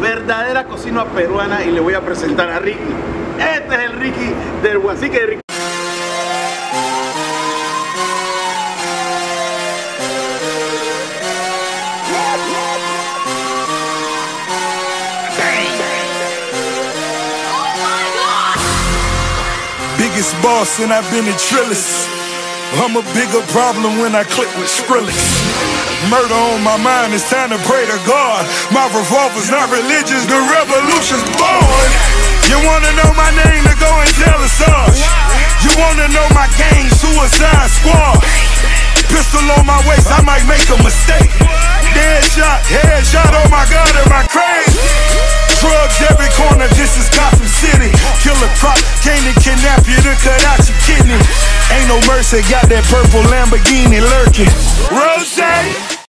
verdadera cocina peruana y le voy a presentar a Ricky. Este es el Ricky del Huasique de Ricky. Biggest boss and I've been in Trillis. I'm a bigger problem when I click with Skrillex. Murder on my mind, it's time to pray to God. My revolver's not religious, the revolution's born. You wanna know my name to go and tell us Sarge. You wanna know my gang, Suicide Squad. Pistol on my waist, I might make a mistake. Dead shot, head shot, oh my god, am I crazy? Drugs every corner, this is Gotham City. Killer Croc, came to kidnap you to cut out your kidney. Ain't no mercy, got that purple Lamborghini lurking. Rose,